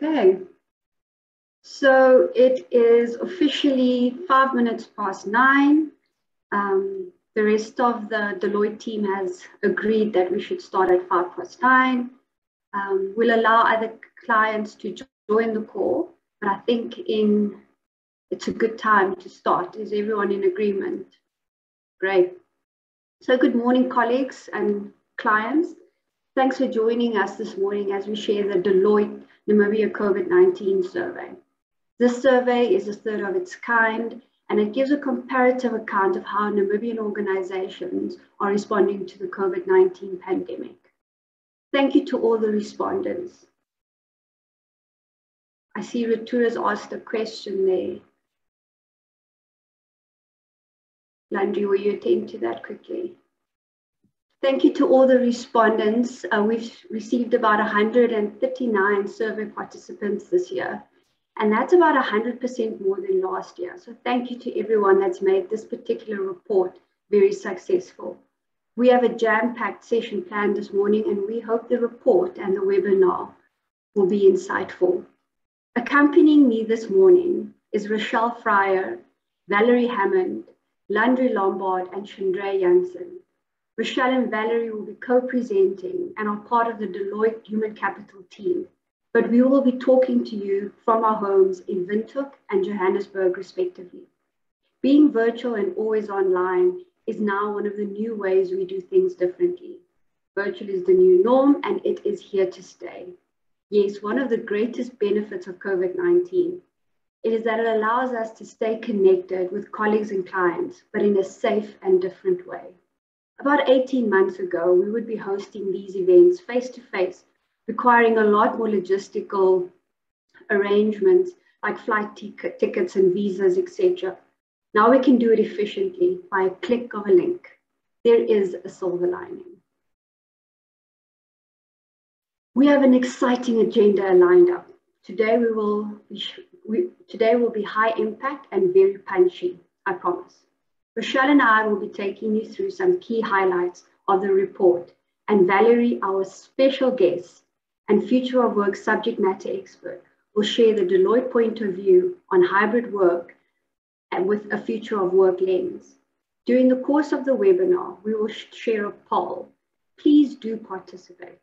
Okay, so it is officially five minutes past nine. Um, the rest of the Deloitte team has agreed that we should start at five past nine. Um, we'll allow other clients to join the call, but I think in it's a good time to start. Is everyone in agreement? Great. So good morning, colleagues and clients. Thanks for joining us this morning as we share the Deloitte Namibia COVID-19 survey. This survey is a third of its kind and it gives a comparative account of how Namibian organizations are responding to the COVID-19 pandemic. Thank you to all the respondents. I see Ritu has asked a question there. Landry, will you attend to that quickly? Thank you to all the respondents. Uh, we've received about 139 survey participants this year, and that's about 100% more than last year. So thank you to everyone that's made this particular report very successful. We have a jam-packed session planned this morning, and we hope the report and the webinar will be insightful. Accompanying me this morning is Rochelle Fryer, Valerie Hammond, Landry Lombard, and Chandra Janssen. Rochelle and Valerie will be co-presenting and are part of the Deloitte Human Capital team, but we will be talking to you from our homes in Windhoek and Johannesburg, respectively. Being virtual and always online is now one of the new ways we do things differently. Virtual is the new norm and it is here to stay. Yes, one of the greatest benefits of COVID-19 it is that it allows us to stay connected with colleagues and clients, but in a safe and different way. About 18 months ago, we would be hosting these events face to face, requiring a lot more logistical arrangements like flight tickets and visas, etc. Now we can do it efficiently by a click of a link. There is a silver lining. We have an exciting agenda lined up. Today we will be we, today will be high impact and very punchy, I promise. Rochelle and I will be taking you through some key highlights of the report, and Valerie, our special guest and future of work subject matter expert, will share the Deloitte point of view on hybrid work and with a future of work lens. During the course of the webinar, we will share a poll. Please do participate.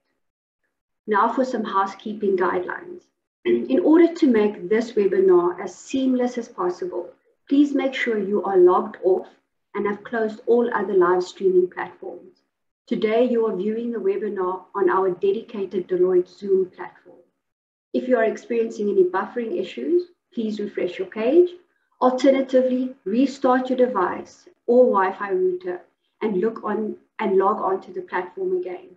Now for some housekeeping guidelines. In order to make this webinar as seamless as possible, please make sure you are logged off and have closed all other live streaming platforms. Today, you are viewing the webinar on our dedicated Deloitte Zoom platform. If you are experiencing any buffering issues, please refresh your page. Alternatively, restart your device or Wi-Fi router and look on and log on to the platform again.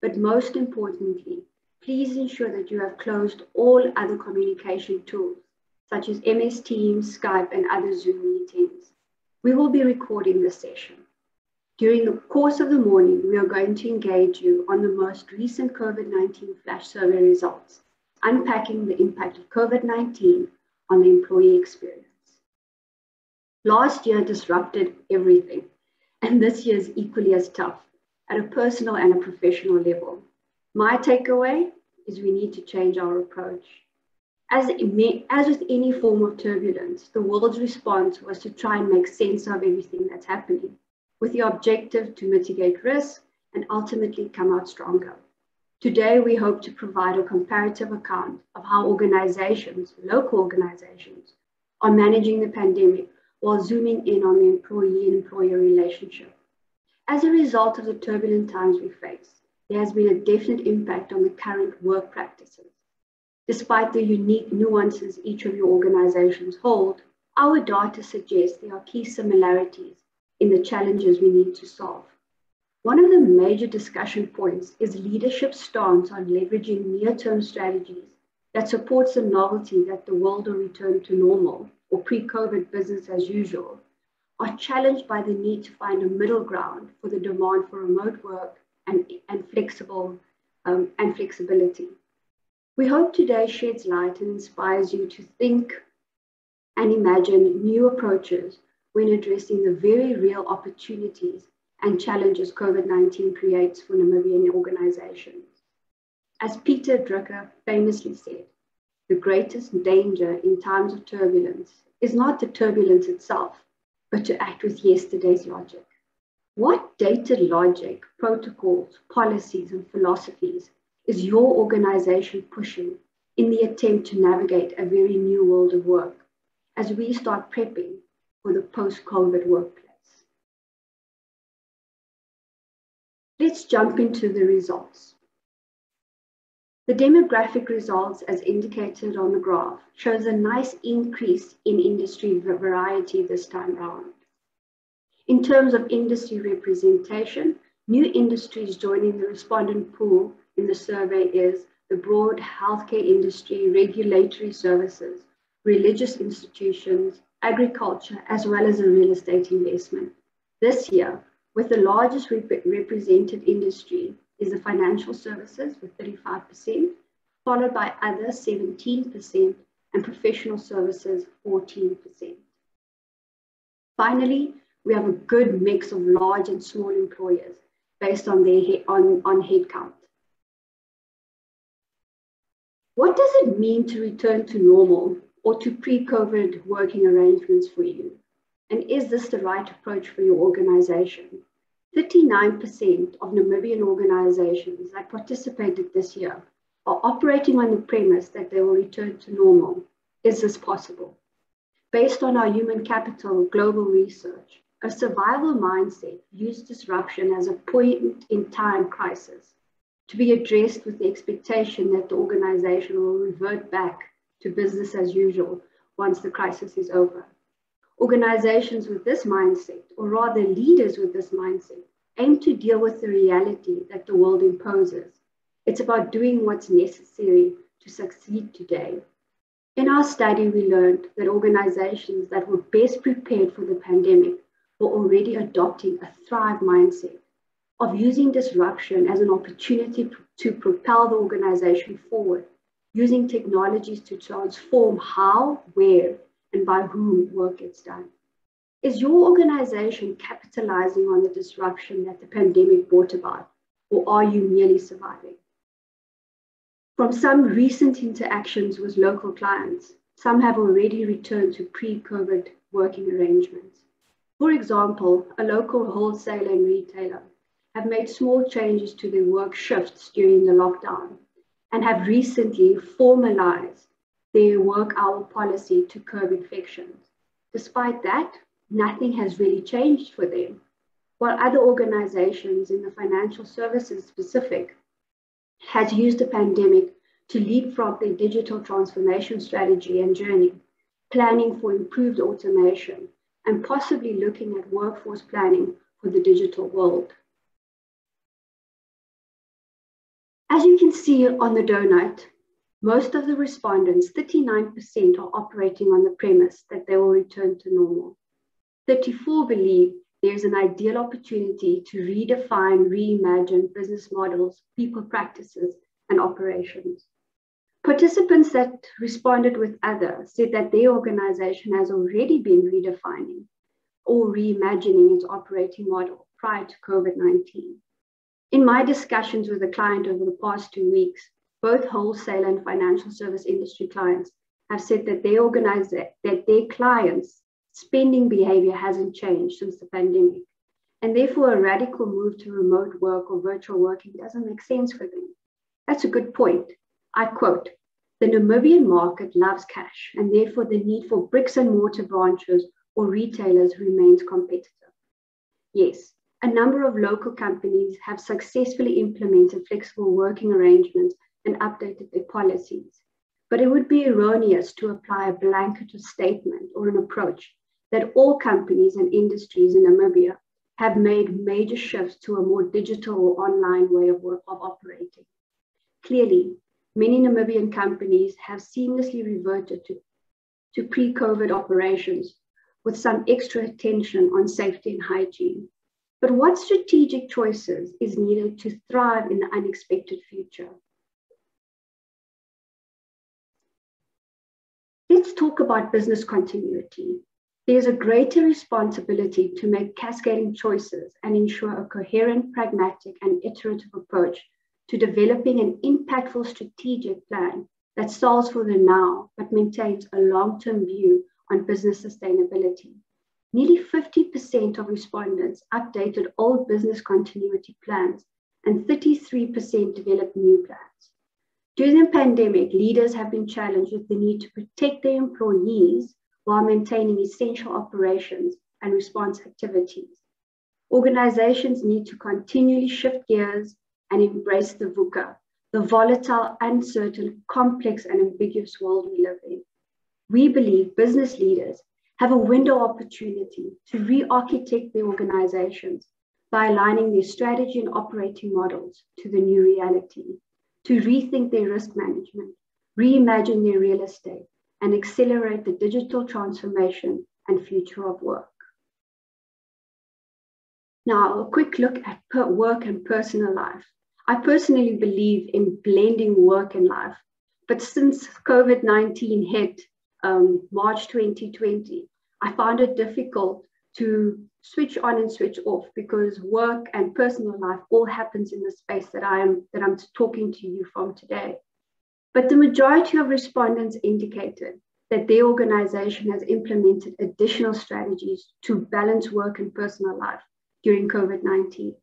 But most importantly, please ensure that you have closed all other communication tools, such as MS Teams, Skype, and other Zoom meetings. We will be recording this session. During the course of the morning, we are going to engage you on the most recent COVID-19 flash survey results, unpacking the impact of COVID-19 on the employee experience. Last year disrupted everything, and this year is equally as tough at a personal and a professional level. My takeaway is we need to change our approach. As, as with any form of turbulence, the world's response was to try and make sense of everything that's happening, with the objective to mitigate risk and ultimately come out stronger. Today, we hope to provide a comparative account of how organizations, local organizations, are managing the pandemic while zooming in on the employee and employer relationship. As a result of the turbulent times we face, there has been a definite impact on the current work practices. Despite the unique nuances each of your organizations hold, our data suggests there are key similarities in the challenges we need to solve. One of the major discussion points is leadership's stance on leveraging near-term strategies that supports the novelty that the world will return to normal or pre-COVID business as usual, are challenged by the need to find a middle ground for the demand for remote work and, and flexible um, and flexibility. We hope today sheds light and inspires you to think and imagine new approaches when addressing the very real opportunities and challenges COVID-19 creates for Namibian organizations. As Peter Drucker famously said, the greatest danger in times of turbulence is not the turbulence itself, but to act with yesterday's logic. What dated logic, protocols, policies, and philosophies is your organization pushing in the attempt to navigate a very new world of work as we start prepping for the post COVID workplace? Let's jump into the results. The demographic results, as indicated on the graph, shows a nice increase in industry variety this time around. In terms of industry representation, new industries joining the respondent pool in the survey is the broad healthcare industry, regulatory services, religious institutions, agriculture, as well as a real estate investment. This year, with the largest rep represented industry is the financial services with 35%, followed by other 17% and professional services 14%. Finally, we have a good mix of large and small employers based on their on, on headcount. What does it mean to return to normal or to pre-COVID working arrangements for you? And is this the right approach for your organization? 39% of Namibian organizations that participated this year are operating on the premise that they will return to normal. Is this possible? Based on our human capital global research, a survival mindset views disruption as a point in time crisis to be addressed with the expectation that the organization will revert back to business as usual once the crisis is over. Organizations with this mindset, or rather leaders with this mindset, aim to deal with the reality that the world imposes. It's about doing what's necessary to succeed today. In our study, we learned that organizations that were best prepared for the pandemic were already adopting a thrive mindset of using disruption as an opportunity to propel the organization forward, using technologies to transform how, where, and by whom work gets done. Is your organization capitalizing on the disruption that the pandemic brought about, or are you merely surviving? From some recent interactions with local clients, some have already returned to pre COVID working arrangements. For example, a local wholesaler and retailer have made small changes to their work shifts during the lockdown and have recently formalized their work hour policy to curb infections. Despite that, nothing has really changed for them. While other organizations in the financial services specific has used the pandemic to leapfrog their digital transformation strategy and journey, planning for improved automation, and possibly looking at workforce planning for the digital world. As you can see on the donut, most of the respondents, 39%, are operating on the premise that they will return to normal. 34 believe there's an ideal opportunity to redefine, reimagine business models, people practices, and operations. Participants that responded with other said that their organization has already been redefining or reimagining its operating model prior to COVID 19. In my discussions with a client over the past two weeks, both wholesale and financial service industry clients have said that they organize that their clients spending behavior hasn't changed since the pandemic. And therefore, a radical move to remote work or virtual working doesn't make sense for them. That's a good point. I quote The Namibian market loves cash, and therefore the need for bricks and mortar branches or retailers remains competitive. Yes, a number of local companies have successfully implemented flexible working arrangements and updated their policies. But it would be erroneous to apply a blanket statement or an approach that all companies and industries in Namibia have made major shifts to a more digital or online way of, work, of operating. Clearly, many Namibian companies have seamlessly reverted to, to pre COVID operations with some extra attention on safety and hygiene. But what strategic choices is needed to thrive in the unexpected future? Let's talk about business continuity. There's a greater responsibility to make cascading choices and ensure a coherent, pragmatic, and iterative approach to developing an impactful strategic plan that solves for the now but maintains a long term view on business sustainability. Nearly 50% of respondents updated old business continuity plans and 33% developed new plans. During the pandemic, leaders have been challenged with the need to protect their employees while maintaining essential operations and response activities. Organizations need to continually shift gears and embrace the VUCA, the volatile, uncertain, complex, and ambiguous world we live in. We believe business leaders have a window opportunity to re-architect their organizations by aligning their strategy and operating models to the new reality, to rethink their risk management, reimagine their real estate, and accelerate the digital transformation and future of work. Now, a quick look at work and personal life. I personally believe in blending work and life, but since COVID 19 hit um, March 2020, I found it difficult to switch on and switch off because work and personal life all happens in the space that I am that I'm talking to you from today. But the majority of respondents indicated that their organization has implemented additional strategies to balance work and personal life during COVID 19.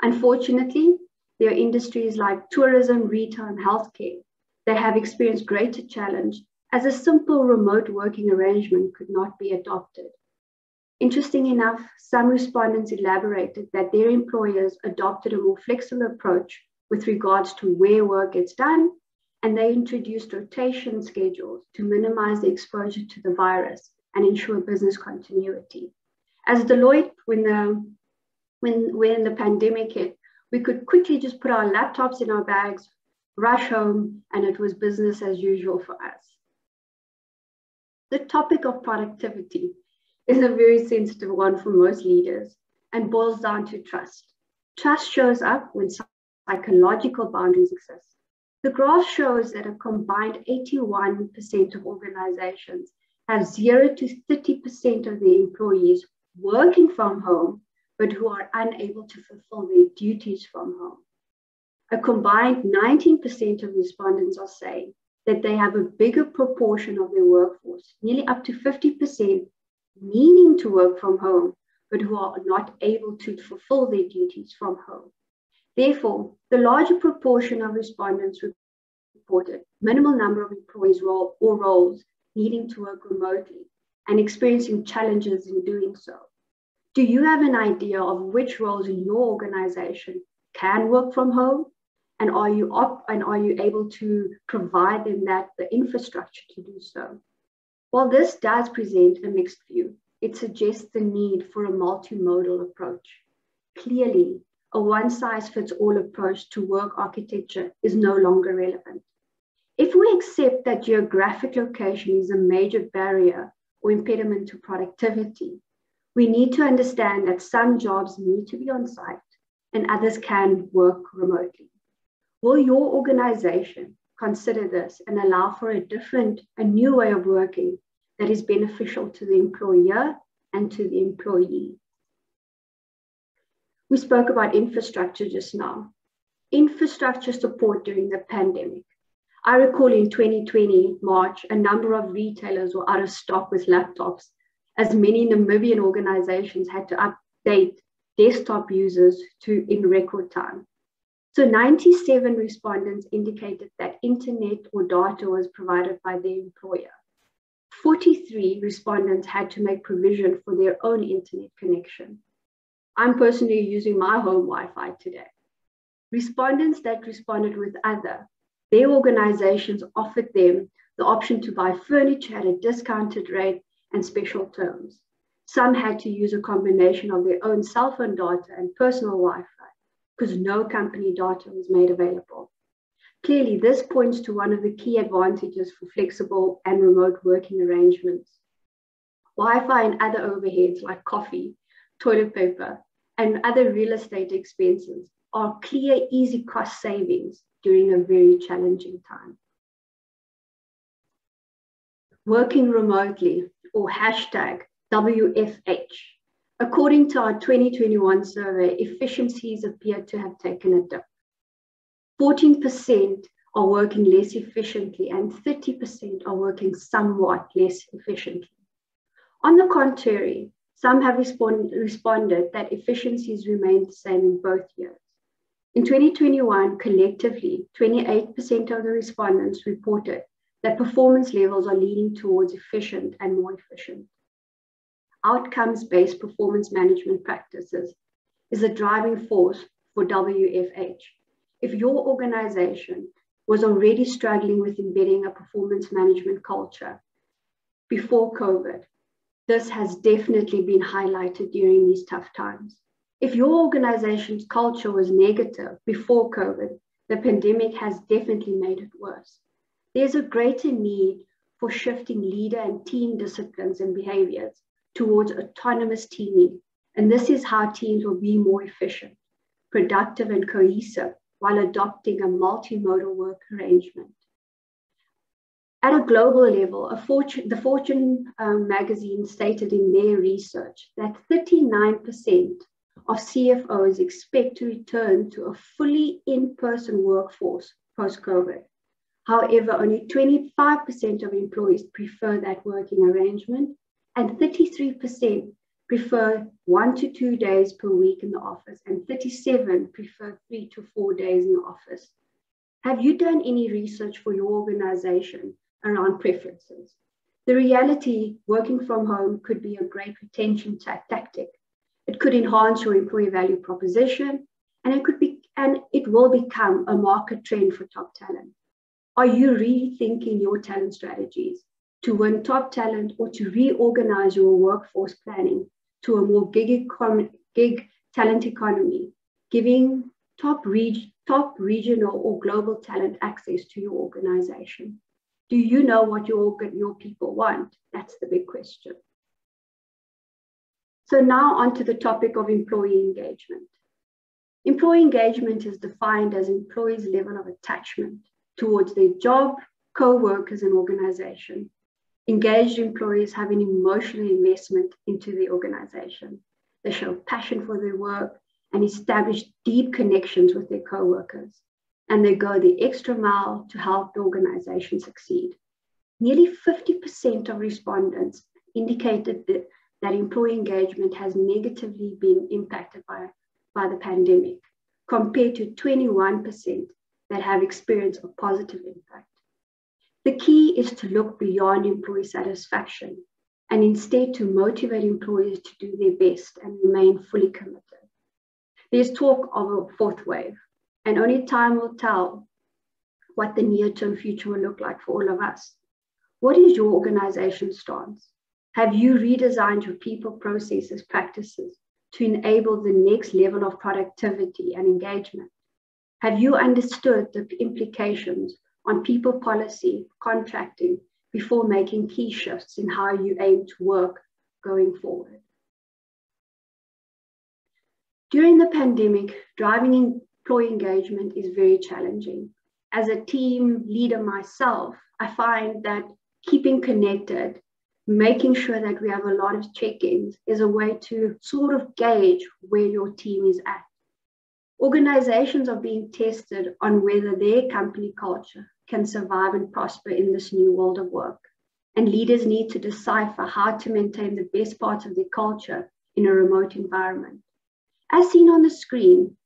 Unfortunately, there are industries like tourism, retail, and healthcare that have experienced greater challenge as a simple remote working arrangement could not be adopted. Interesting enough, some respondents elaborated that their employers adopted a more flexible approach with regards to where work gets done and they introduced rotation schedules to minimize the exposure to the virus and ensure business continuity. As Deloitte, when the when when the pandemic hit, we could quickly just put our laptops in our bags, rush home, and it was business as usual for us. The topic of productivity is a very sensitive one for most leaders and boils down to trust. Trust shows up when psychological boundaries exist the graph shows that a combined 81% of organizations have 0 to 30% of their employees working from home, but who are unable to fulfill their duties from home. A combined 19% of respondents are saying that they have a bigger proportion of their workforce, nearly up to 50%, needing to work from home, but who are not able to fulfill their duties from home. Therefore, the larger proportion of respondents reported minimal number of employees role or roles needing to work remotely and experiencing challenges in doing so. Do you have an idea of which roles in your organization can work from home? And are you up and are you able to provide them that the infrastructure to do so? While this does present a mixed view, it suggests the need for a multimodal approach. Clearly, a one size fits all approach to work architecture is no longer relevant. If we accept that geographic location is a major barrier or impediment to productivity, we need to understand that some jobs need to be on site and others can work remotely. Will your organization consider this and allow for a different, a new way of working that is beneficial to the employer and to the employee? We spoke about infrastructure just now. Infrastructure support during the pandemic. I recall in 2020, March, a number of retailers were out of stock with laptops, as many Namibian organizations had to update desktop users to in record time. So 97 respondents indicated that internet or data was provided by their employer. 43 respondents had to make provision for their own internet connection. I'm personally using my home Wi Fi today. Respondents that responded with other, their organizations offered them the option to buy furniture at a discounted rate and special terms. Some had to use a combination of their own cell phone data and personal Wi Fi because no company data was made available. Clearly, this points to one of the key advantages for flexible and remote working arrangements. Wi Fi and other overheads like coffee toilet paper, and other real estate expenses are clear, easy cost savings during a very challenging time. Working remotely or hashtag WFH. According to our 2021 survey, efficiencies appear to have taken a dip. 14% are working less efficiently and 30% are working somewhat less efficiently. On the contrary, some have respond, responded that efficiencies remained the same in both years. In 2021, collectively, 28% of the respondents reported that performance levels are leaning towards efficient and more efficient. Outcomes based performance management practices is a driving force for WFH. If your organization was already struggling with embedding a performance management culture before COVID, this has definitely been highlighted during these tough times. If your organization's culture was negative before COVID, the pandemic has definitely made it worse. There's a greater need for shifting leader and team disciplines and behaviors towards autonomous teaming. And this is how teams will be more efficient, productive, and cohesive while adopting a multimodal work arrangement. At a global level, Fortune, the Fortune um, magazine stated in their research that 39% of CFOs expect to return to a fully in person workforce post COVID. However, only 25% of employees prefer that working arrangement, and 33% prefer one to two days per week in the office, and 37 prefer three to four days in the office. Have you done any research for your organization around preferences. The reality, working from home could be a great retention tactic. It could enhance your employee value proposition, and it could be and it will become a market trend for top talent. Are you rethinking your talent strategies to win top talent or to reorganize your workforce planning to a more gig, econ- gig talent economy, giving top, reg- top regional or global talent access to your organization? Do you know what your, your people want? That's the big question. So now onto the topic of employee engagement. Employee engagement is defined as employees' level of attachment towards their job, co-workers, and organization. Engaged employees have an emotional investment into the organization. They show passion for their work and establish deep connections with their co-workers and they go the extra mile to help the organization succeed. Nearly 50% of respondents indicated that, that employee engagement has negatively been impacted by, by the pandemic, compared to 21% that have experienced a positive impact. The key is to look beyond employee satisfaction and instead to motivate employees to do their best and remain fully committed. There's talk of a fourth wave, and only time will tell what the near term future will look like for all of us. What is your organization's stance? Have you redesigned your people, processes, practices to enable the next level of productivity and engagement? Have you understood the implications on people policy, contracting, before making key shifts in how you aim to work going forward? During the pandemic, driving employee engagement is very challenging. As a team leader myself, I find that keeping connected, making sure that we have a lot of check ins is a way to sort of gauge where your team is at. Organizations are being tested on whether their company culture can survive and prosper in this new world of work. And leaders need to decipher how to maintain the best parts of their culture in a remote environment. As seen on the screen,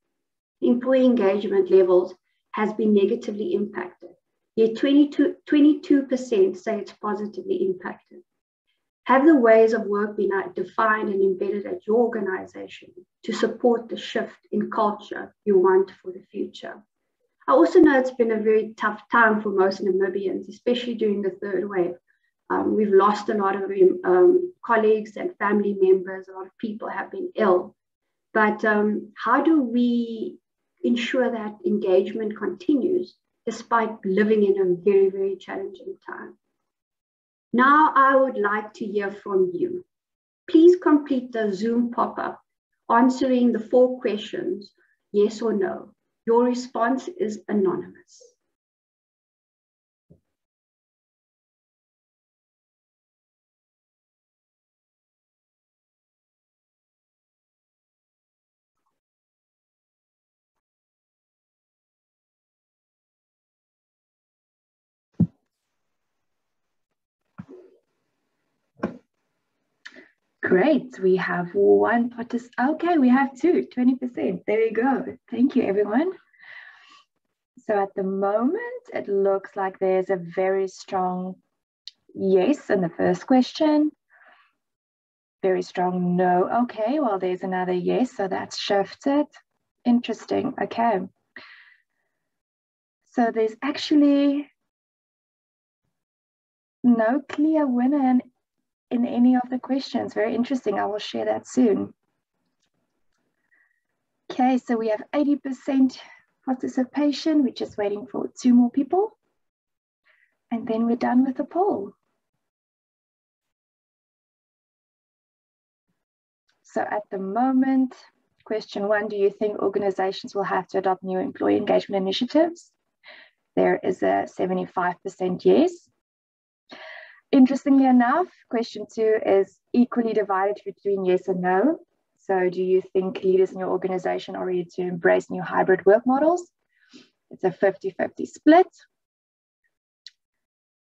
employee engagement levels has been negatively impacted, yet 22, 22% say it's positively impacted. Have the ways of work been uh, defined and embedded at your organization to support the shift in culture you want for the future? I also know it's been a very tough time for most Namibians, especially during the third wave. Um, we've lost a lot of um, colleagues and family members. A lot of people have been ill. But um, how do we ensure that engagement continues despite living in a very, very challenging time. Now I would like to hear from you. Please complete the Zoom pop-up answering the four questions, yes or no. Your response is anonymous. Great. We have one participant. Okay, we have two, 20%. There you go. Thank you, everyone. So at the moment, it looks like there's a very strong yes in the first question. Very strong no. Okay, well, there's another yes, so that's shifted. Interesting. Okay. So there's actually no clear winner in, in any of the questions. Very interesting. I will share that soon. Okay, so we have 80% participation. We're just waiting for two more people. And then we're done with the poll. So at the moment, question one, do you think organizations will have to adopt new employee engagement initiatives? There is a 75% yes. Interestingly enough, question two is equally divided between yes and no. So do you think leaders in your organization are ready to embrace new hybrid work models? It's a 50-50 split.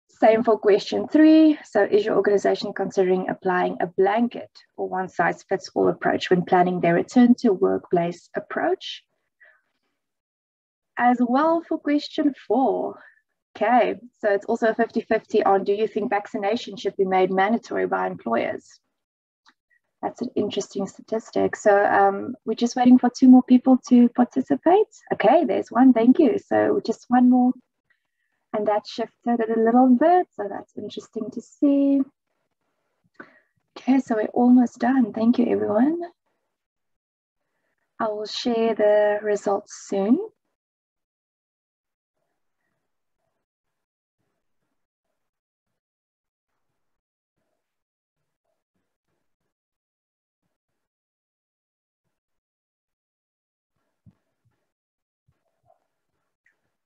Same for question three. So is your organization considering applying a blanket or one size fits all approach when planning their return to workplace approach? As well for question four, Okay, so it's also 50-50 on do you think vaccination should be made mandatory by employers? That's an interesting statistic. So um, we're just waiting for two more people to participate. Okay, there's one, thank you. So just one more. And that shifted a little bit, so that's interesting to see. Okay, so we're almost done. Thank you, everyone. I will share the results soon.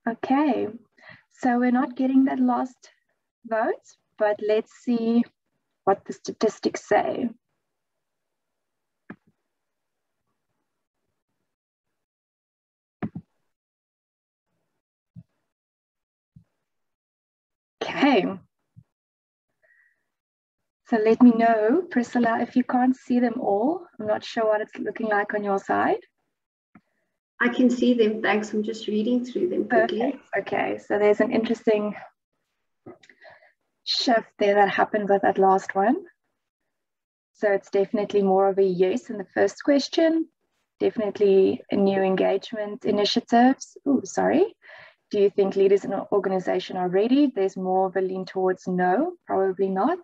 Okay, so we're not getting that last vote, but let's see what the statistics say. Okay. So let me know, Priscilla, if you can't see them all. I'm not sure what it's looking like on your side. I can see them. Thanks. I'm just reading through them quickly. Perfect. Okay, so there's an interesting shift there that happened with that last one. So it's definitely more of a yes in the first question. Definitely a new engagement initiatives. Oh, sorry. Do you think leaders in an organization are ready? There's more of a lean towards no, probably not.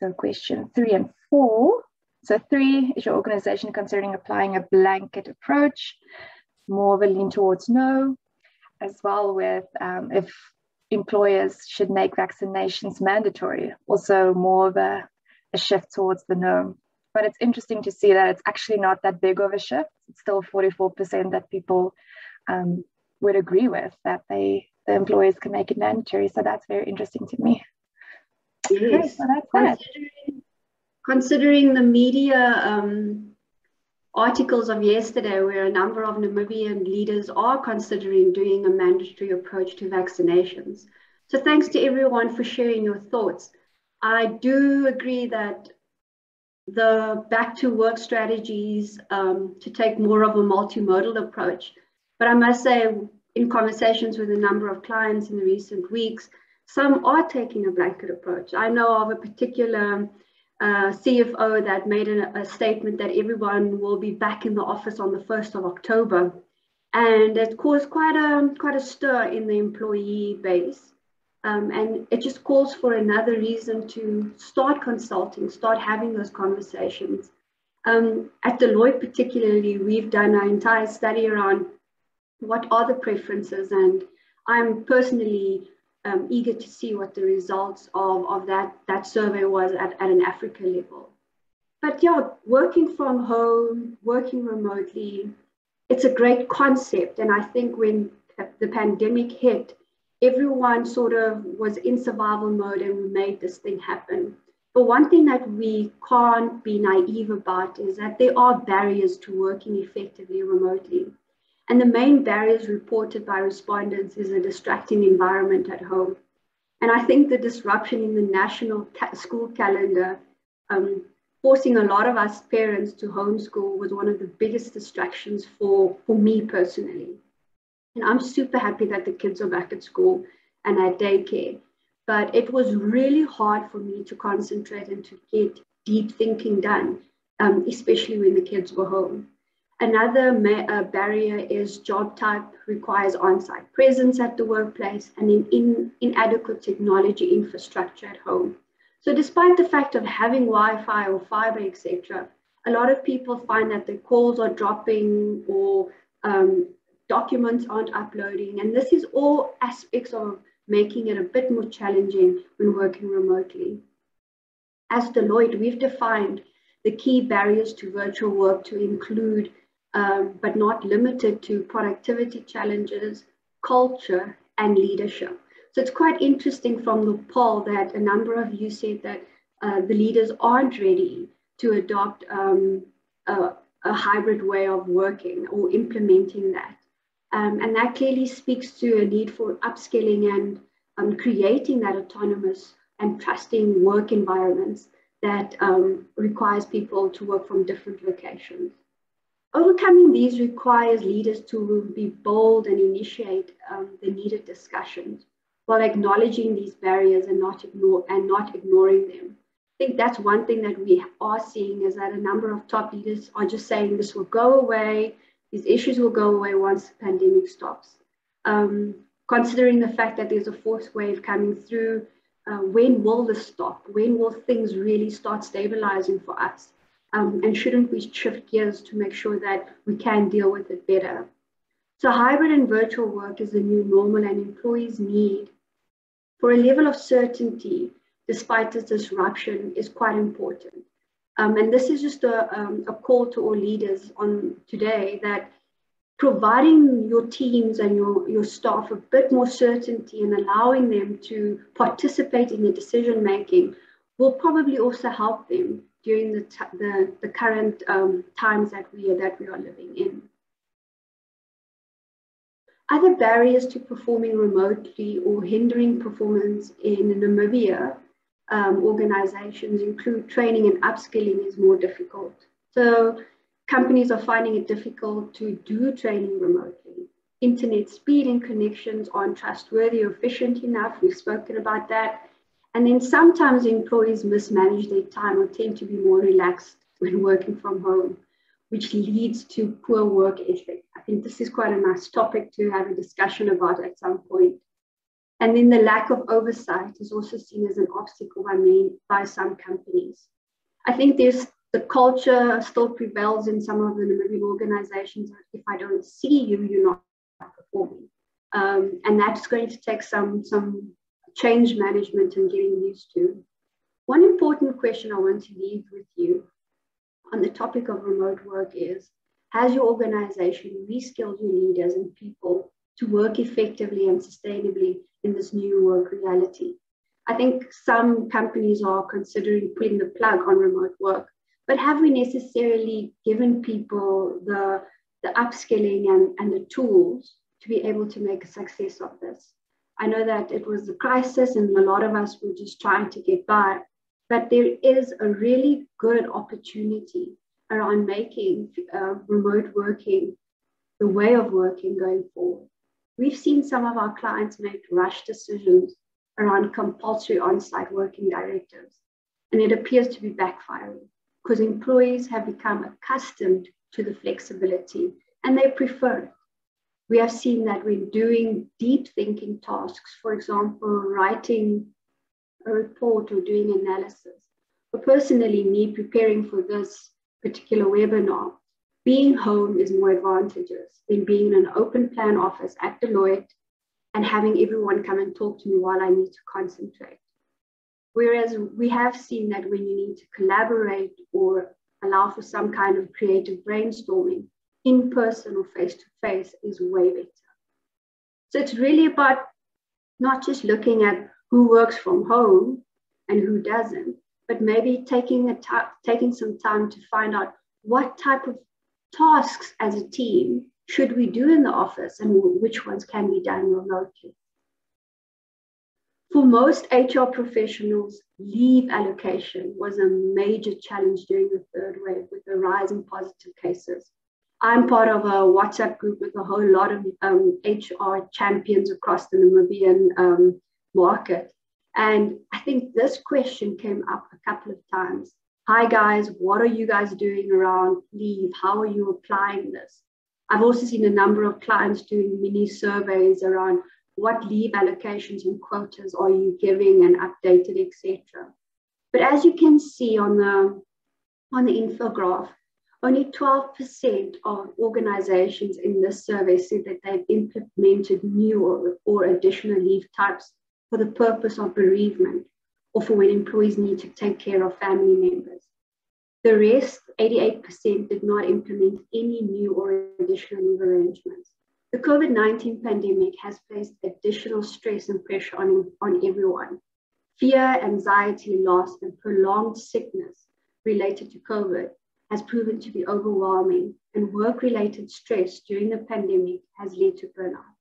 So question three and four so three, is your organization considering applying a blanket approach? More of a lean towards no, as well with um, if employers should make vaccinations mandatory, also more of a, a shift towards the no. But it's interesting to see that it's actually not that big of a shift. It's still 44% that people um, would agree with that they the employers can make it mandatory. So that's very interesting to me. Yes. Okay, so that's that considering the media um, articles of yesterday where a number of Namibian leaders are considering doing a mandatory approach to vaccinations. So thanks to everyone for sharing your thoughts. I do agree that the back to work strategies um, to take more of a multimodal approach. But I must say, in conversations with a number of clients in the recent weeks, some are taking a blanket approach. I know of a particular uh, CFO that made a, a, statement that everyone will be back in the office on the 1st of October. And it caused quite a, quite a stir in the employee base. Um, and it just calls for another reason to start consulting, start having those conversations. Um, at Deloitte, particularly, we've done our entire study around what are the preferences. And I'm personally um, eager to see what the results of, of that, that survey was at, at an Africa level. But yeah, working from home, working remotely, it's a great concept. And I think when the pandemic hit, everyone sort of was in survival mode and we made this thing happen. But one thing that we can't be naive about is that there are barriers to working effectively remotely. And the main barriers reported by respondents is a distracting environment at home. And I think the disruption in the national school calendar um, forcing a lot of us parents to homeschool was one of the biggest distractions for, for me personally. And I'm super happy that the kids are back at school and at daycare. But it was really hard for me to concentrate and to get deep thinking done, um, especially when the kids were home. Another uh, barrier is job type requires on site presence at the workplace and in, in, inadequate technology infrastructure at home. So, despite the fact of having Wi Fi or fiber, etc., a lot of people find that their calls are dropping or um, documents aren't uploading. And this is all aspects of making it a bit more challenging when working remotely. As Deloitte, we've defined the key barriers to virtual work to include, um, but not limited to, productivity challenges, culture, and leadership. So it's quite interesting from the poll that a number of you said that uh, the leaders aren't ready to adopt um, a, a, hybrid way of working or implementing that. Um, and that clearly speaks to a need for upskilling and um, creating that autonomous and trusting work environments that um, requires people to work from different locations. Overcoming these requires leaders to be bold and initiate um, the needed discussions while acknowledging these barriers and not ignore and not ignoring them. I think that's one thing that we are seeing is that a number of top leaders are just saying this will go away, these issues will go away once the pandemic stops. Um, considering the fact that there's a fourth wave coming through, uh, when will this stop? When will things really start stabilizing for us? Um, and shouldn't we shift gears to make sure that we can deal with it better? So hybrid and virtual work is the new normal and employees need for a level of certainty despite the disruption is quite important. Um, and this is just a, um, a call to all leaders on today that providing your teams and your, your staff a bit more certainty and allowing them to participate in the decision making will probably also help them during the, the, the current um, times that we, are, that we are living in. Other barriers to performing remotely or hindering performance in Namibia um, organizations include training and upskilling is more difficult. So companies are finding it difficult to do training remotely. Internet speed and connections aren't trustworthy or efficient enough. We've spoken about that. And then sometimes employees mismanage their time or tend to be more relaxed when working from home which leads to poor work ethic. I think this is quite a nice topic to have a discussion about at some point. And then the lack of oversight is also seen as an obstacle by, main, by some companies. I think there's the culture still prevails in some of the Namibian organizations. If I don't see you, you're not performing. Um, and that's going to take some, some change management and getting used to. One important question I want to leave with you on the topic of remote work is Has your organization reskilled your leaders and people to work effectively and sustainably in this new work reality? I think some companies are considering putting the plug on remote work, but have we necessarily given people the, the upskilling and, and the tools to be able to make a success of this? I know that it was a crisis and a lot of us were just trying to get by, but there is a really good opportunity around making uh, remote working the way of working going forward. We've seen some of our clients make rush decisions around compulsory on site working directives, and it appears to be backfiring because employees have become accustomed to the flexibility and they prefer it. We have seen that when doing deep thinking tasks, for example, writing a report or doing analysis. But personally, me preparing for this particular webinar, being home is more advantageous than being in an open plan office at Deloitte and having everyone come and talk to me while I need to concentrate. Whereas we have seen that when you need to collaborate or allow for some kind of creative brainstorming, in person or face to face is way better. So it's really about not just looking at who works from home and who doesn't, but maybe taking, a taking some time to find out what type of tasks as a team should we do in the office and which ones can be done remotely. For most HR professionals, leave allocation was a major challenge during the third wave with the rise in positive cases. I'm part of a WhatsApp group with a whole lot of um, HR champions across the Namibian um, market. And I think this question came up a couple of times. Hi, guys, what are you guys doing around leave? How are you applying this? I've also seen a number of clients doing mini surveys around what leave allocations and quotas are you giving and updated, etc. But as you can see on the, on the infograph, only 12% of organizations in this survey said that they've implemented new or, or additional leave types for the purpose of bereavement or for when employees need to take care of family members. The rest, 88%, did not implement any new or additional leave arrangements. The COVID 19 pandemic has placed additional stress and pressure on, on everyone. Fear, anxiety, loss, and prolonged sickness related to COVID has proven to be overwhelming, and work related stress during the pandemic has led to burnout.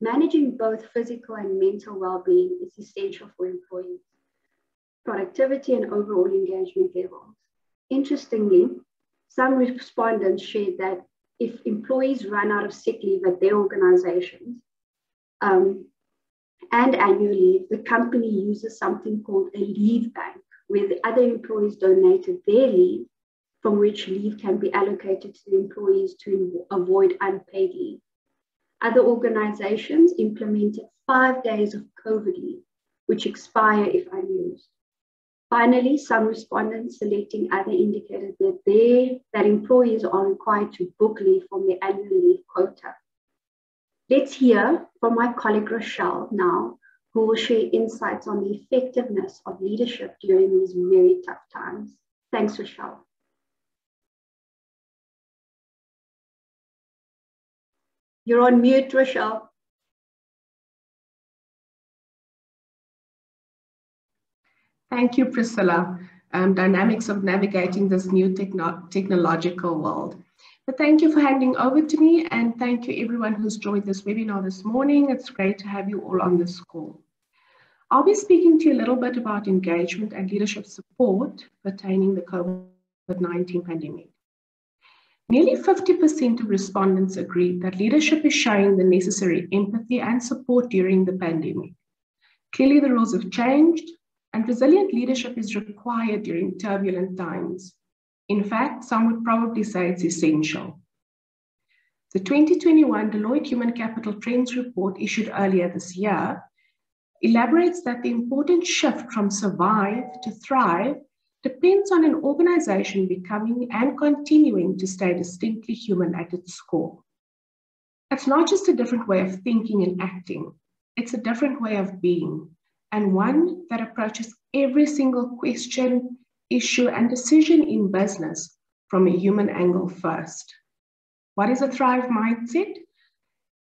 Managing both physical and mental well being is essential for employees, productivity, and overall engagement levels. Interestingly, some respondents shared that if employees run out of sick leave at their organizations um, and annual leave, the company uses something called a leave bank, where the other employees donated their leave, from which leave can be allocated to employees to avoid unpaid leave. Other organizations implemented five days of COVID leave, which expire if unused. Finally, some respondents selecting other indicated that they that employees are required to book leave from their annual leave quota. Let's hear from my colleague Rochelle now, who will share insights on the effectiveness of leadership during these very tough times. Thanks, Rochelle. You're on mute, Rochelle. Thank you, Priscilla. Um, dynamics of navigating this new techno technological world. But thank you for handing over to me and thank you everyone who's joined this webinar this morning. It's great to have you all on this call. I'll be speaking to you a little bit about engagement and leadership support pertaining the COVID-19 pandemic. Nearly 50% of respondents agreed that leadership is showing the necessary empathy and support during the pandemic. Clearly, the rules have changed, and resilient leadership is required during turbulent times. In fact, some would probably say it's essential. The 2021 Deloitte Human Capital Trends Report issued earlier this year elaborates that the important shift from survive to thrive depends on an organization becoming and continuing to stay distinctly human at its core. It's not just a different way of thinking and acting, it's a different way of being and one that approaches every single question, issue, and decision in business from a human angle first. What is a Thrive mindset?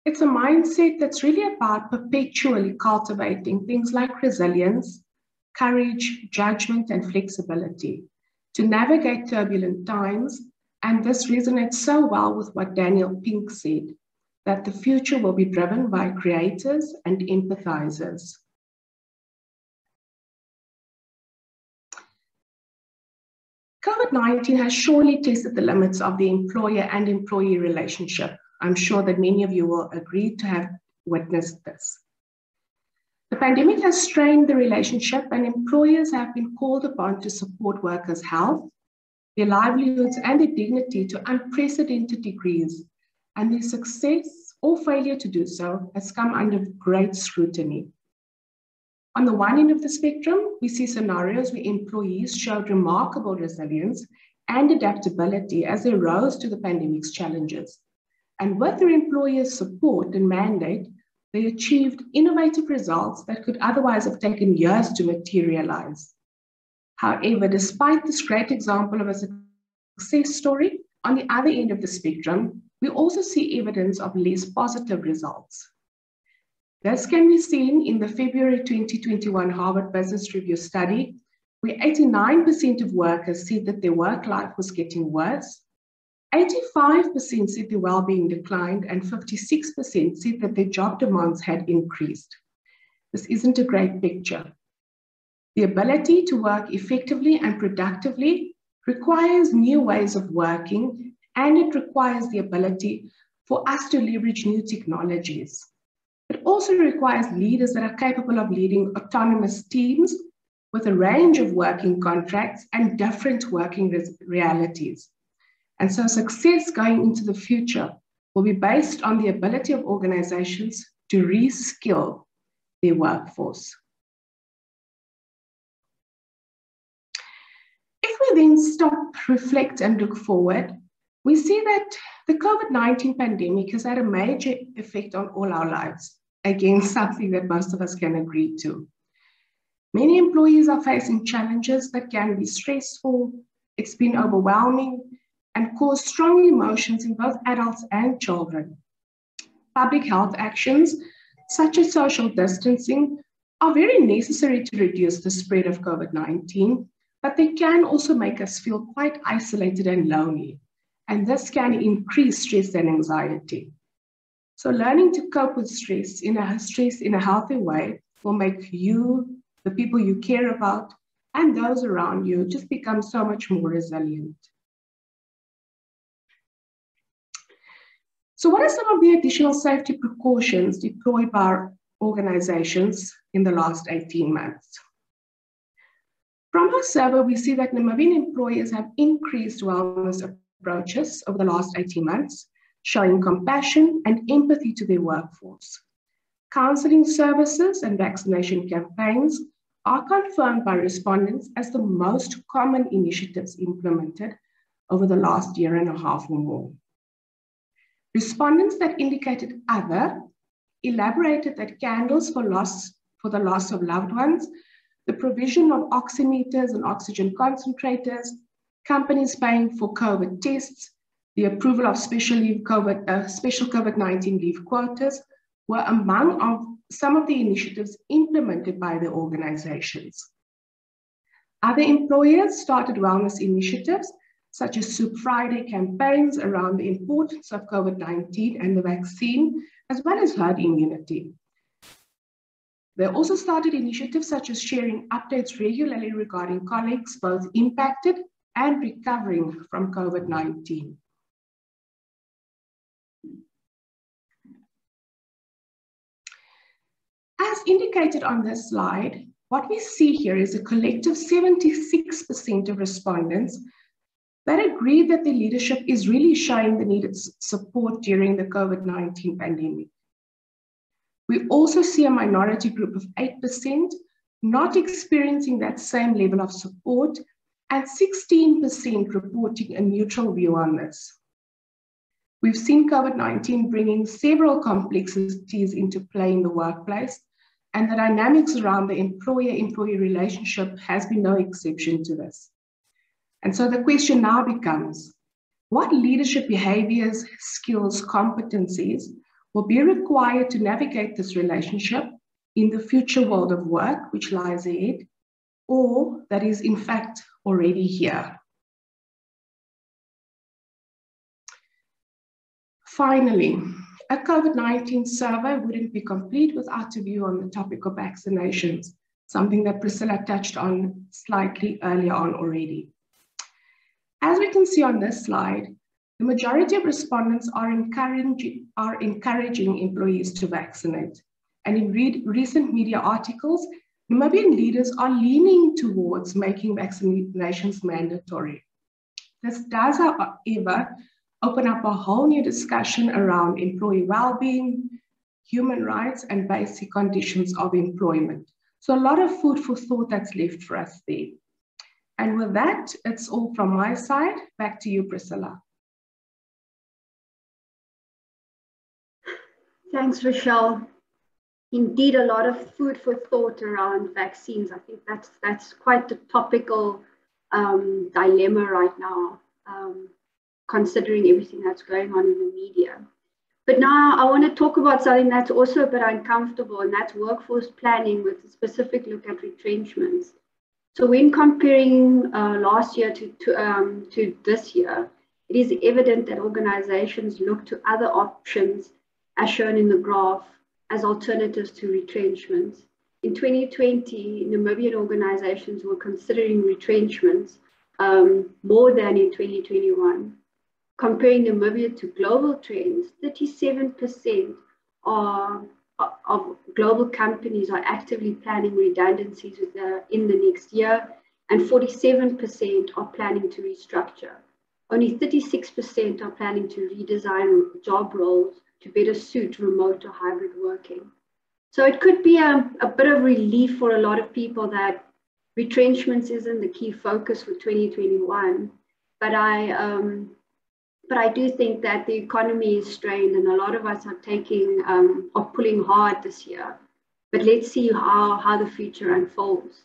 It's a mindset that's really about perpetually cultivating things like resilience, courage, judgment, and flexibility to navigate turbulent times. And this resonates so well with what Daniel Pink said that the future will be driven by creators and empathizers. COVID 19 has surely tested the limits of the employer and employee relationship. I'm sure that many of you will agree to have witnessed this. The pandemic has strained the relationship, and employers have been called upon to support workers' health, their livelihoods, and their dignity to unprecedented degrees. And their success or failure to do so has come under great scrutiny. On the one end of the spectrum, we see scenarios where employees showed remarkable resilience and adaptability as they rose to the pandemic's challenges. And with their employers' support and mandate, they achieved innovative results that could otherwise have taken years to materialize. However, despite this great example of a success story, on the other end of the spectrum, we also see evidence of less positive results. This can be seen in the February 2021 Harvard Business Review study, where 89% of workers said that their work life was getting worse, 85% said their well-being declined, and 56% said that their job demands had increased. this isn't a great picture. The ability to work effectively and productively requires new ways of working, and it requires the ability for us to leverage new technologies. It also requires leaders that are capable of leading autonomous teams with a range of working contracts and different working realities. And so success going into the future will be based on the ability of organizations to reskill their workforce. If we then stop, reflect, and look forward, we see that the COVID 19 pandemic has had a major effect on all our lives. Again, something that most of us can agree to. Many employees are facing challenges that can be stressful, it's been overwhelming, and cause strong emotions in both adults and children. Public health actions, such as social distancing, are very necessary to reduce the spread of COVID 19, but they can also make us feel quite isolated and lonely. And this can increase stress and anxiety. So learning to cope with stress in a stress in a healthy way will make you, the people you care about, and those around you just become so much more resilient. So what are some of the additional safety precautions deployed by our organizations in the last 18 months? From our survey, we see that Namibian employers have increased wellness approaches over the last 18 months, showing compassion and empathy to their workforce. Counseling services and vaccination campaigns are confirmed by respondents as the most common initiatives implemented over the last year and a half or more. Respondents that indicated other elaborated that candles for, loss, for the loss of loved ones, the provision of oximeters and oxygen concentrators, companies paying for COVID tests, the approval of special, COVID, uh, special COVID-19 leave quotas were among of some of the initiatives implemented by the organizations. Other employers started wellness initiatives such as Soup Friday campaigns around the importance of COVID-19 and the vaccine, as well as herd immunity. They also started initiatives such as sharing updates regularly regarding colleagues both impacted and recovering from COVID-19. As indicated on this slide, what we see here is a collective 76% of respondents that agree that the leadership is really showing the needed support during the COVID-19 pandemic. We also see a minority group of 8% not experiencing that same level of support and 16% reporting a neutral view on this. We've seen COVID-19 bringing several complexities into play in the workplace, and the dynamics around the employer-employee relationship has been no exception to this. And so the question now becomes, what leadership behaviors, skills, competencies will be required to navigate this relationship in the future world of work, which lies ahead, or that is in fact already here. Finally, a COVID-19 survey wouldn't be complete without a view on the topic of vaccinations, something that Priscilla touched on slightly earlier on already. As we can see on this slide, the majority of respondents are encouraging, are encouraging employees to vaccinate. And in re recent media articles, Namibian leaders are leaning towards making vaccinations mandatory. This does, however, open up a whole new discussion around employee well-being, human rights, and basic conditions of employment. So a lot of food for thought that's left for us there. And with that, it's all from my side. Back to you, Priscilla. Thanks, Rochelle indeed a lot of food for thought around vaccines. I think that's that's quite the topical um, dilemma right now, um, considering everything that's going on in the media. But now I want to talk about something that's also a bit uncomfortable, and that's workforce planning with a specific look at retrenchments. So when comparing uh, last year to, to, um, to this year, it is evident that organizations look to other options as shown in the graph as alternatives to retrenchment. in 2020, Namibian organizations were considering retrenchments um, more than in 2021. Comparing Namibia to global trends, 37% are, of global companies are actively planning redundancies in the next year, and 47% are planning to restructure. Only 36% are planning to redesign job roles to better suit remote or hybrid working. So it could be a, a bit of relief for a lot of people that retrenchments isn't the key focus for 2021. But I, um, but I do think that the economy is strained and a lot of us are taking, um, are pulling hard this year. But let's see how, how the future unfolds.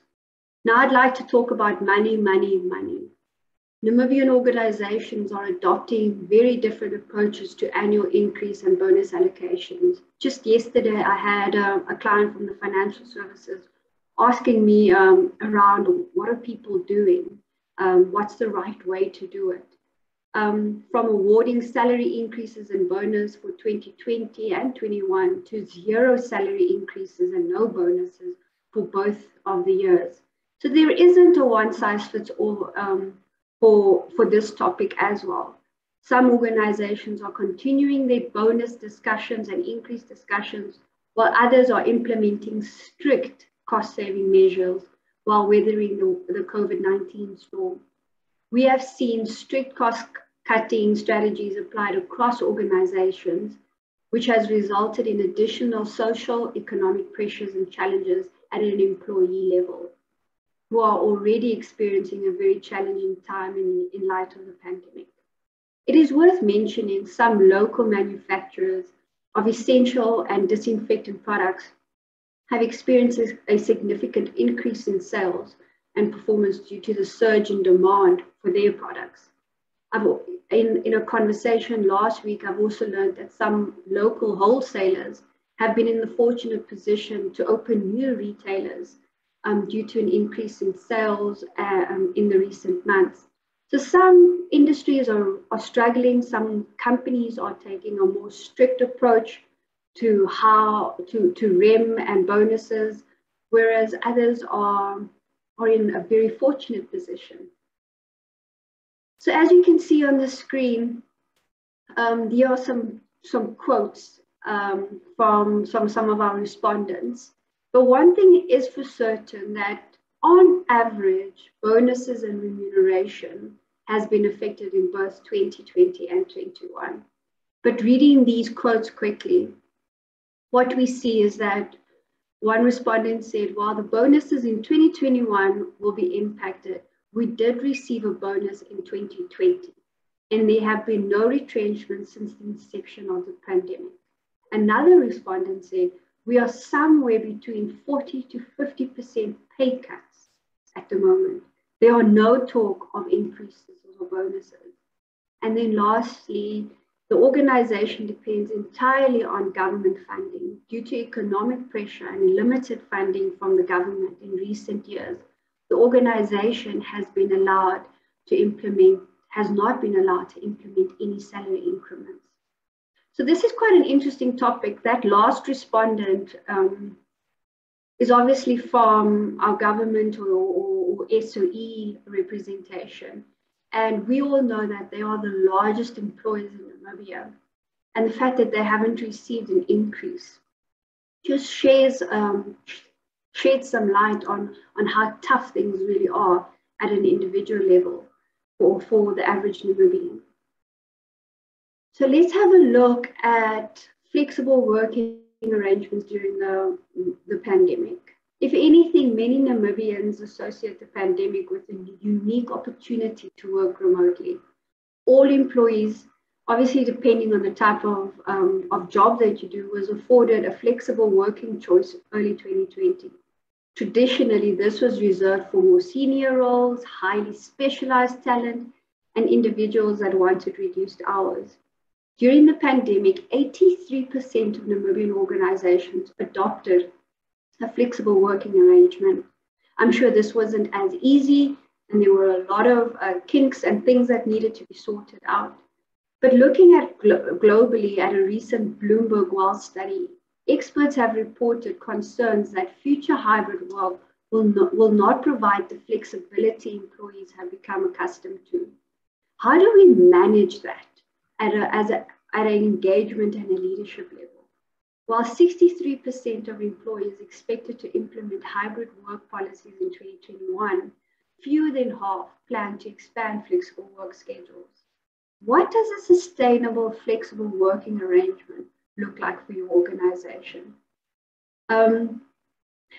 Now I'd like to talk about money, money, money. Namibian organizations are adopting very different approaches to annual increase and bonus allocations. Just yesterday, I had a, a client from the financial services asking me um, around what are people doing? Um, what's the right way to do it? Um, from awarding salary increases and bonus for 2020 and 21 to zero salary increases and no bonuses for both of the years. So there isn't a one size fits all um, for, for this topic as well. Some organizations are continuing their bonus discussions and increased discussions, while others are implementing strict cost saving measures while weathering the, the COVID 19 storm. We have seen strict cost cutting strategies applied across organizations, which has resulted in additional social, economic pressures and challenges at an employee level who are already experiencing a very challenging time in, in light of the pandemic. It is worth mentioning some local manufacturers of essential and disinfectant products have experienced a significant increase in sales and performance due to the surge in demand for their products. I've, in, in a conversation last week, I've also learned that some local wholesalers have been in the fortunate position to open new retailers um, due to an increase in sales uh, um, in the recent months. So some industries are, are struggling, some companies are taking a more strict approach to how to, to REM and bonuses, whereas others are, are in a very fortunate position. So as you can see on the screen, um, there are some, some quotes um, from some, some of our respondents. But one thing is for certain that on average, bonuses and remuneration has been affected in both 2020 and 21. But reading these quotes quickly, what we see is that one respondent said, while the bonuses in 2021 will be impacted, we did receive a bonus in 2020, and there have been no retrenchments since the inception of the pandemic. Another respondent said, we are somewhere between 40 to 50% pay cuts at the moment. There are no talk of increases or bonuses. And then lastly, the organization depends entirely on government funding. Due to economic pressure and limited funding from the government in recent years, the organization has been allowed to implement, has not been allowed to implement any salary increments. So this is quite an interesting topic. That last respondent um, is obviously from our government or, or, or SOE representation. And we all know that they are the largest employers in Namibia. And the fact that they haven't received an increase just shares um, shed some light on, on how tough things really are at an individual level for, for the average Namibian. So let's have a look at flexible working arrangements during the, the pandemic. If anything, many Namibians associate the pandemic with a unique opportunity to work remotely. All employees, obviously depending on the type of, um, of job that you do, was afforded a flexible working choice early 2020. Traditionally, this was reserved for more senior roles, highly specialized talent, and individuals that wanted reduced hours. During the pandemic, 83% of Namibian organizations adopted a flexible working arrangement. I'm sure this wasn't as easy, and there were a lot of uh, kinks and things that needed to be sorted out. But looking at glo- globally at a recent Bloomberg Wealth study, experts have reported concerns that future hybrid work will not, will not provide the flexibility employees have become accustomed to. How do we manage that at, a, as a, at an engagement and a leadership level? While 63% of employers expected to implement hybrid work policies in 2021, fewer than half plan to expand flexible work schedules. What does a sustainable flexible working arrangement look like for your organization? Um,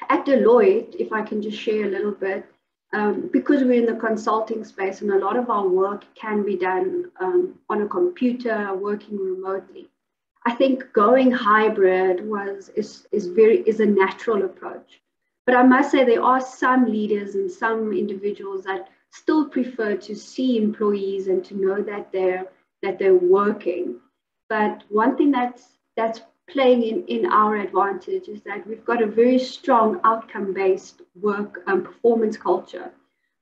at Deloitte, if I can just share a little bit, um, because we're in the consulting space and a lot of our work can be done um, on a computer, working remotely. I think going hybrid was is, is very is a natural approach. But I must say there are some leaders and some individuals that still prefer to see employees and to know that they're that they're working. But one thing that's that's playing in, in our advantage is that we've got a very strong outcome-based work and um, performance culture.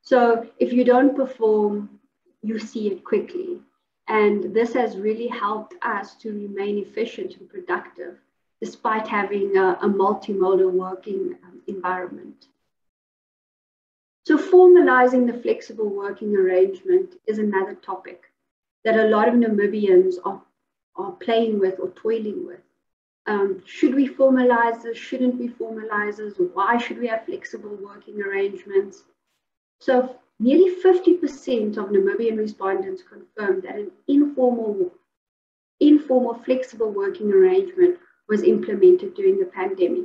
So if you don't perform, you see it quickly. And this has really helped us to remain efficient and productive despite having a, a multimodal working um, environment. So formalizing the flexible working arrangement is another topic that a lot of Namibians are, are playing with or toiling with. Um, should we formalize this? Shouldn't we formalize this? Why should we have flexible working arrangements? So nearly 50% of Namibian respondents confirmed that an informal, informal flexible working arrangement was implemented during the pandemic,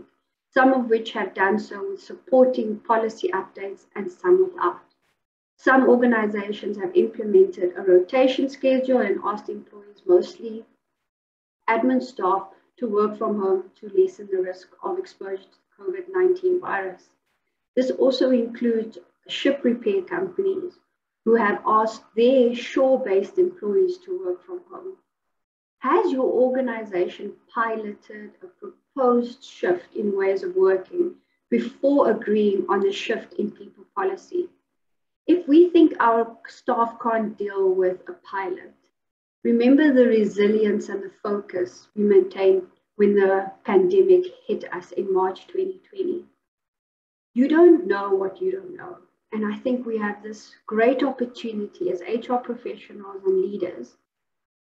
some of which have done so with supporting policy updates and some without. Some organizations have implemented a rotation schedule and asked employees, mostly admin staff, to work from home to lessen the risk of exposure to the COVID-19 virus. This also includes ship repair companies who have asked their shore-based employees to work from home. Has your organization piloted a proposed shift in ways of working before agreeing on a shift in people policy? If we think our staff can't deal with a pilot, Remember the resilience and the focus we maintained when the pandemic hit us in March 2020. You don't know what you don't know. And I think we have this great opportunity as HR professionals and leaders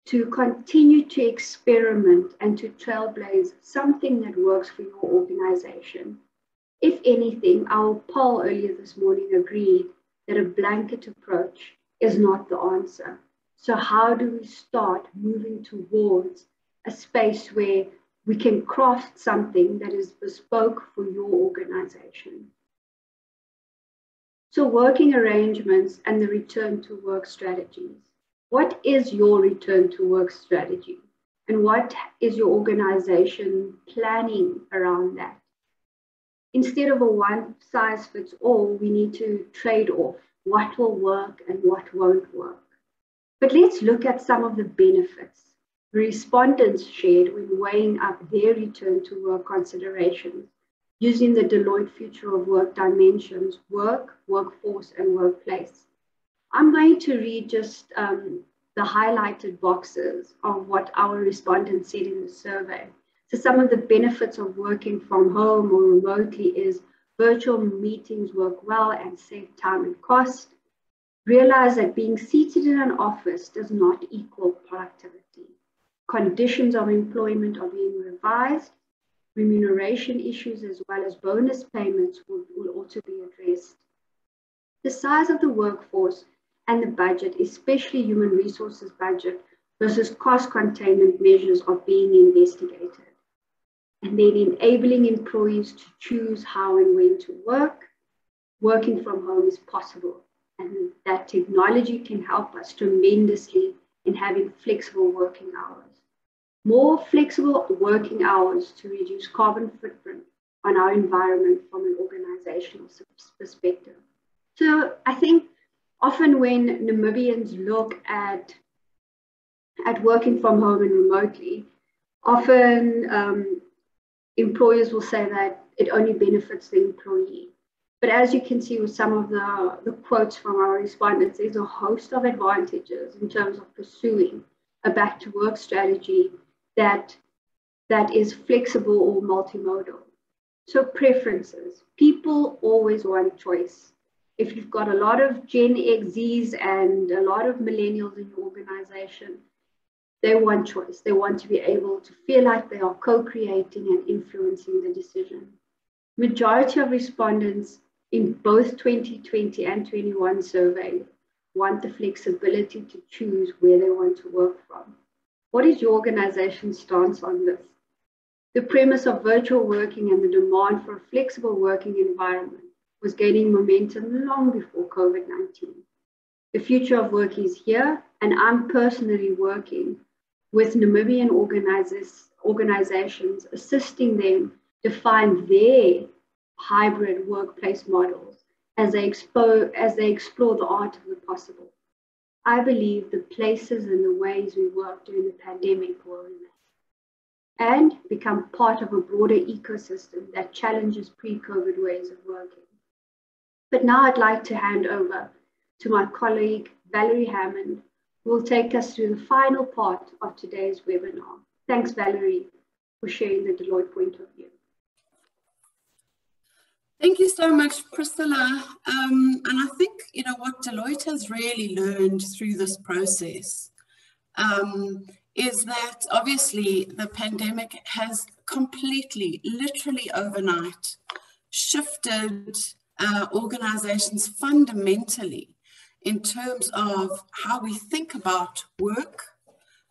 to continue to experiment and to trailblaze something that works for your organization. If anything, our poll earlier this morning agreed that a blanket approach is not the answer. So, how do we start moving towards a space where we can craft something that is bespoke for your organization? So, working arrangements and the return to work strategies. What is your return to work strategy? And what is your organization planning around that? Instead of a one size fits all, we need to trade off what will work and what won't work. But let's look at some of the benefits respondents shared when weighing up their return to work considerations using the Deloitte Future of Work dimensions work, workforce, and workplace. I'm going to read just um, the highlighted boxes of what our respondents said in the survey. So, some of the benefits of working from home or remotely is virtual meetings work well and save time and cost. Realize that being seated in an office does not equal productivity. Conditions of employment are being revised. Remuneration issues as well as bonus payments will, will also be addressed. The size of the workforce and the budget, especially human resources budget versus cost containment measures are being investigated. And then enabling employees to choose how and when to work. Working from home is possible and that technology can help us tremendously in having flexible working hours. More flexible working hours to reduce carbon footprint on our environment from an organizational perspective. So I think often when Namibians look at at working from home and remotely, often um, employers will say that it only benefits the employee. But as you can see with some of the, the quotes from our respondents, there's a host of advantages in terms of pursuing a back to work strategy that that is flexible or multimodal. So preferences. People always want choice. If you've got a lot of Gen Xs and a lot of millennials in your organization, they want choice. They want to be able to feel like they are co-creating and influencing the decision. Majority of respondents in both 2020 and 21 survey want the flexibility to choose where they want to work from. What is your organization's stance on this? The premise of virtual working and the demand for a flexible working environment was gaining momentum long before COVID 19. The future of work is here, and I'm personally working with Namibian organizations, assisting them define their hybrid workplace models as they, expo- as they explore the art of the possible. I believe the places and the ways we work during the pandemic will remain and become part of a broader ecosystem that challenges pre COVID ways of working. But now I'd like to hand over to my colleague Valerie Hammond, who will take us through the final part of today's webinar. Thanks, Valerie, for sharing the Deloitte point of view. Thank you so much, Priscilla. Um, and I think, you know, what Deloitte has really learned through this process um, is that obviously the pandemic has completely, literally overnight, shifted uh, organizations fundamentally in terms of how we think about work,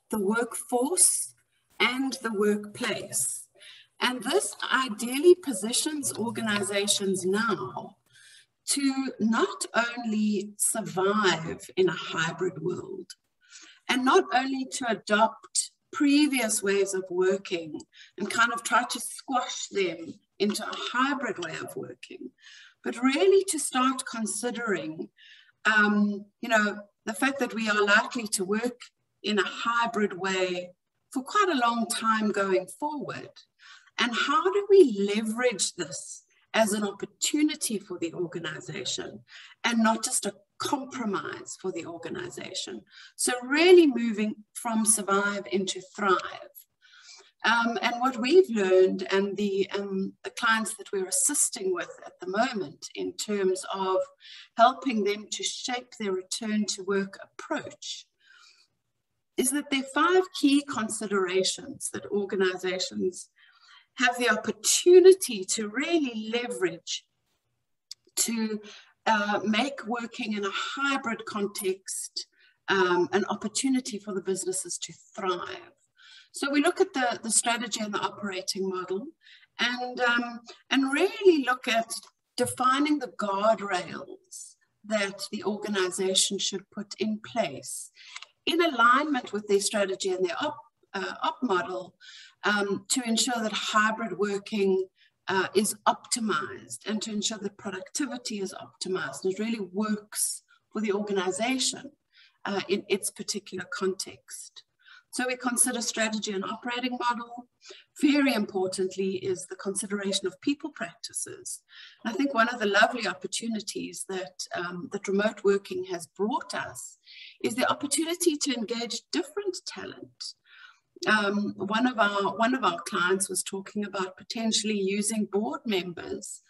the workforce, and the workplace. And this ideally positions organizations now to not only survive in a hybrid world and not only to adopt previous ways of working and kind of try to squash them into a hybrid way of working, but really to start considering, um, you know, the fact that we are likely to work in a hybrid way for quite a long time going forward. And how do we leverage this as an opportunity for the organization and not just a compromise for the organization? So, really moving from survive into thrive. Um, and what we've learned, and the, um, the clients that we're assisting with at the moment, in terms of helping them to shape their return to work approach, is that there are five key considerations that organizations have the opportunity to really leverage to uh, make working in a hybrid context um, an opportunity for the businesses to thrive. So we look at the, the strategy and the operating model and, um, and really look at defining the guardrails that the organization should put in place in alignment with their strategy and their op, uh, op model um, to ensure that hybrid working uh, is optimized and to ensure that productivity is optimized and it really works for the organization uh, in its particular context. So we consider strategy and operating model. Very importantly is the consideration of people practices. I think one of the lovely opportunities that, um, that remote working has brought us is the opportunity to engage different talent um, one of our one of our clients was talking about potentially using board members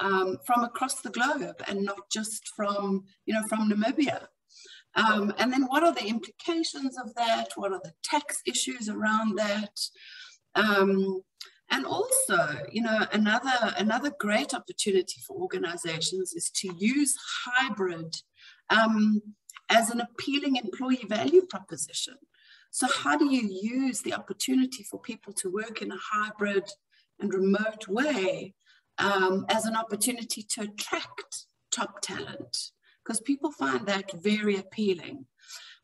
um, from across the globe and not just from you know from Namibia. Um, and then what are the implications of that? What are the tax issues around that? Um, and also, you know, another another great opportunity for organizations is to use hybrid um, as an appealing employee value proposition. So how do you use the opportunity for people to work in a hybrid and remote way um, as an opportunity to attract top talent? Because people find that very appealing.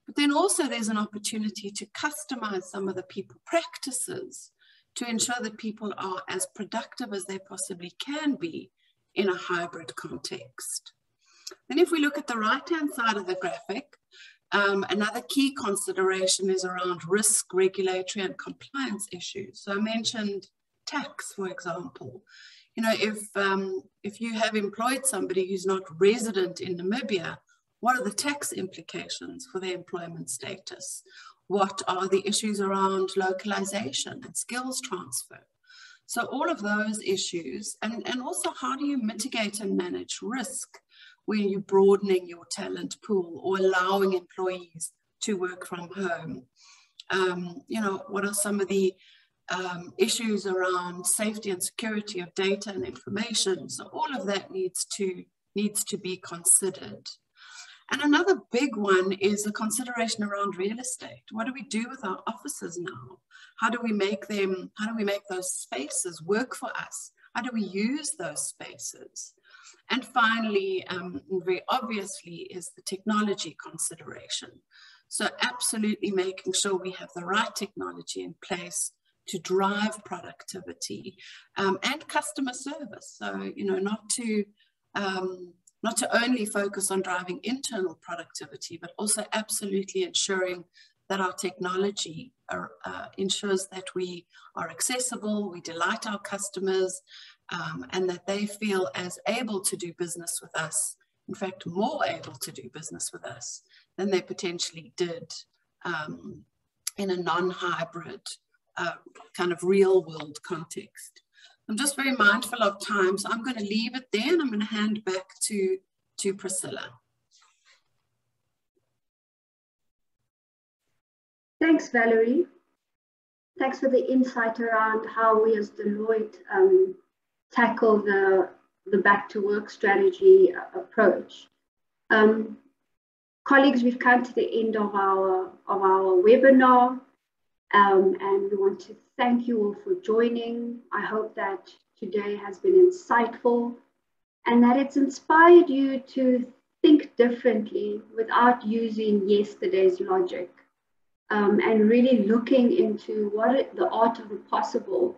But then also there's an opportunity to customize some of the people practices to ensure that people are as productive as they possibly can be in a hybrid context. Then if we look at the right-hand side of the graphic, um, another key consideration is around risk, regulatory and compliance issues. So I mentioned tax, for example. You know, if, um, if you have employed somebody who's not resident in Namibia, what are the tax implications for their employment status? What are the issues around localization and skills transfer? So all of those issues, and, and also how do you mitigate and manage risk when you're broadening your talent pool or allowing employees to work from home? Um, you know, what are some of the um, issues around safety and security of data and information? So all of that needs to, needs to be considered. And another big one is the consideration around real estate. What do we do with our offices now? How do we make them, how do we make those spaces work for us? How do we use those spaces? And finally, um, very obviously, is the technology consideration. So absolutely making sure we have the right technology in place to drive productivity um, and customer service. So, you know, not to um, not to only focus on driving internal productivity, but also absolutely ensuring that our technology are, uh, ensures that we are accessible, we delight our customers, um, and that they feel as able to do business with us, in fact, more able to do business with us than they potentially did um, in a non-hybrid kind of real world context. I'm just very mindful of time, so I'm going to leave it there and I'm going to hand back to, to Priscilla. Thanks, Valerie. Thanks for the insight around how we as Deloitte um, tackle the, the back to work strategy uh, approach. Um, colleagues, we've come to the end of our, of our webinar. Um, and we want to thank you all for joining. I hope that today has been insightful and that it's inspired you to think differently without using yesterday's logic um, and really looking into what it, the art of the possible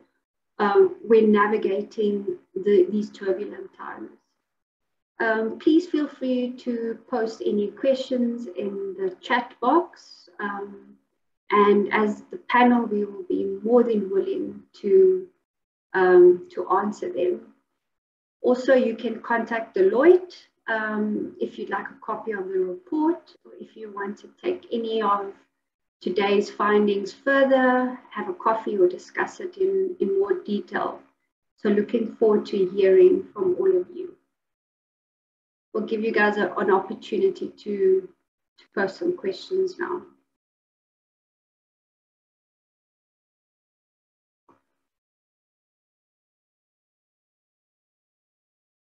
um, when navigating the, these turbulent times. Um, please feel free to post any questions in the chat box. And as the panel, we will be more than willing to, um, to answer them. Also, you can contact Deloitte um, if you'd like a copy of the report, or if you want to take any of today's findings further, have a coffee or discuss it in, in more detail. So looking forward to hearing from all of you. We'll give you guys a, an opportunity to, to post some questions now.